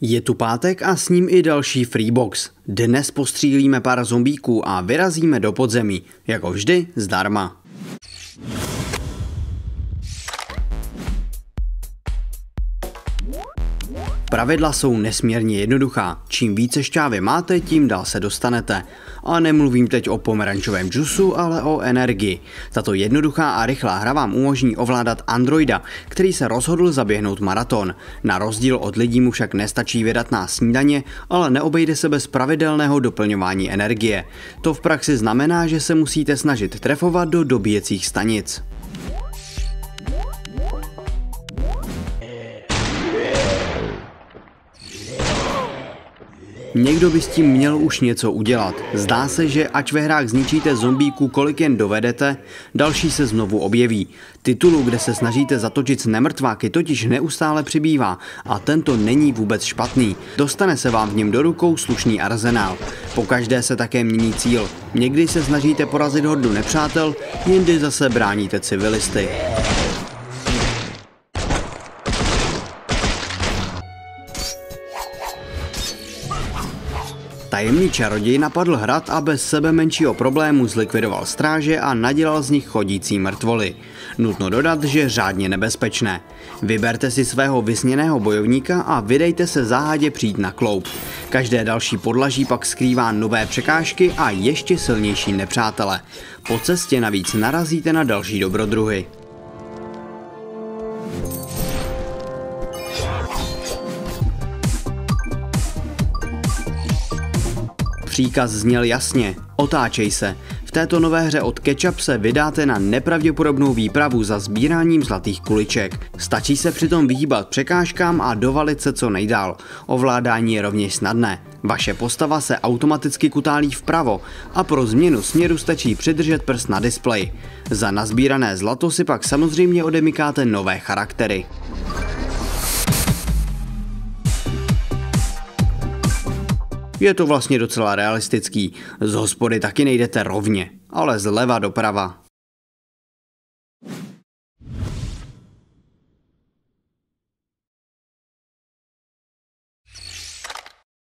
Je tu pátek a s ním i další Freebox. Dnes postřílíme pár zombíků a vyrazíme do podzemí. Jako vždy, zdarma. Pravidla jsou nesmírně jednoduchá. Čím více šťávy máte, tím dál se dostanete. A nemluvím teď o pomerančovém džusu, ale o energii. Tato jednoduchá a rychlá hra vám umožní ovládat Androida, který se rozhodl zaběhnout maraton. Na rozdíl od lidí mu však nestačí vydatná snídaně, ale neobejde se bez pravidelného doplňování energie. To v praxi znamená, že se musíte snažit trefovat do dobíjecích stanic. Někdo by s tím měl už něco udělat. Zdá se, že ač ve hrách zničíte zombíků kolik jen dovedete, další se znovu objeví. Titulu, kde se snažíte zatočit s nemrtváky, totiž neustále přibývá a tento není vůbec špatný. Dostane se vám v něm do rukou slušný arzenál. Po každé se také mění cíl. Někdy se snažíte porazit hordu nepřátel, jindy zase bráníte civilisty. Tajemný čaroděj napadl hrad a bez sebe menšího problému zlikvidoval stráže a nadělal z nich chodící mrtvoly. Nutno dodat, že řádně nebezpečné. Vyberte si svého vysněného bojovníka a vydejte se záhadě přijít na kloup. Každé další podlaží pak skrývá nové překážky a ještě silnější nepřátele. Po cestě navíc narazíte na další dobrodruhy. Příkaz zněl jasně, otáčej se. V této nové hře od Ketchup se vydáte na nepravděpodobnou výpravu za sbíráním zlatých kuliček. Stačí se přitom vyhýbat překážkám a dovalit se co nejdál. Ovládání je rovněž snadné. Vaše postava se automaticky kutálí vpravo a pro změnu směru stačí přidržet prst na displeji. Za nazbírané zlato si pak samozřejmě odemykáte nové charaktery. Je to vlastně docela realistický. Z hospody taky nejdete rovně, ale zleva doprava.